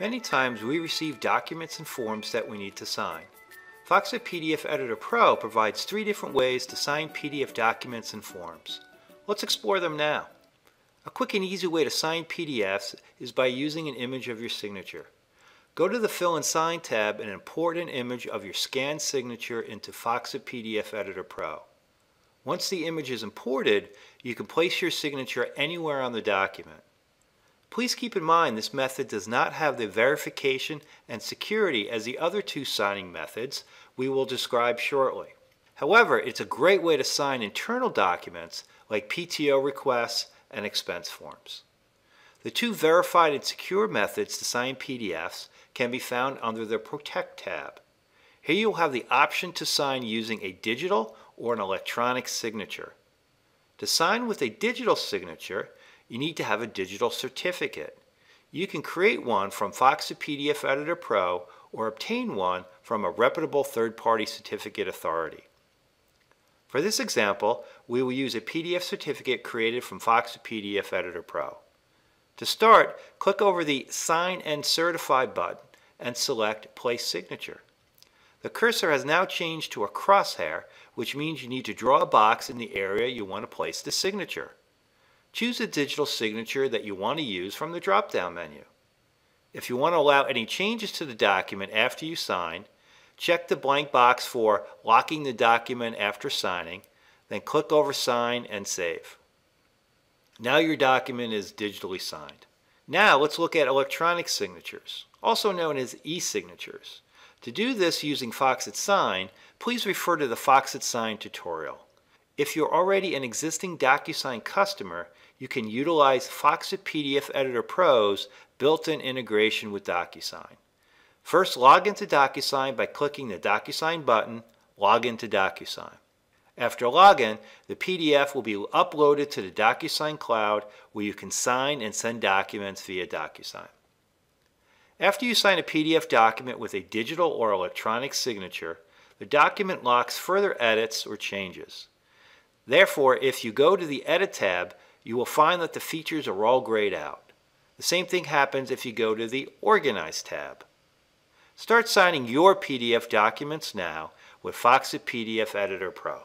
Many times we receive documents and forms that we need to sign. Foxit PDF Editor Pro provides three different ways to sign PDF documents and forms. Let's explore them now. A quick and easy way to sign PDFs is by using an image of your signature. Go to the Fill and Sign tab and import an image of your scanned signature into Foxit PDF Editor Pro. Once the image is imported, you can place your signature anywhere on the document. Please keep in mind this method does not have the verification and security as the other two signing methods we will describe shortly. However, it's a great way to sign internal documents like PTO requests and expense forms. The two verified and secure methods to sign PDFs can be found under the Protect tab. Here you'll have the option to sign using a digital or an electronic signature. To sign with a digital signature, you need to have a digital certificate. You can create one from Foxit PDF Editor Pro or obtain one from a reputable third-party certificate authority. For this example, we will use a PDF certificate created from Foxit PDF Editor Pro. To start, click over the Sign and Certify button and select Place Signature. The cursor has now changed to a crosshair, which means you need to draw a box in the area you want to place the signature. Choose a digital signature that you want to use from the drop-down menu. If you want to allow any changes to the document after you sign, check the blank box for locking the document after signing, then click over Sign and Save. Now your document is digitally signed. Now let's look at electronic signatures, also known as e-signatures. To do this using Foxit Sign, please refer to the Foxit Sign tutorial. If you're already an existing DocuSign customer, you can utilize Foxit PDF Editor Pro's built-in integration with DocuSign. First, log into DocuSign by clicking the DocuSign button, Log into DocuSign. After login, the PDF will be uploaded to the DocuSign cloud where you can sign and send documents via DocuSign. After you sign a PDF document with a digital or electronic signature, the document locks further edits or changes. Therefore, if you go to the Edit tab, you will find that the features are all grayed out. The same thing happens if you go to the Organize tab. Start signing your PDF documents now with Foxit PDF Editor Pro.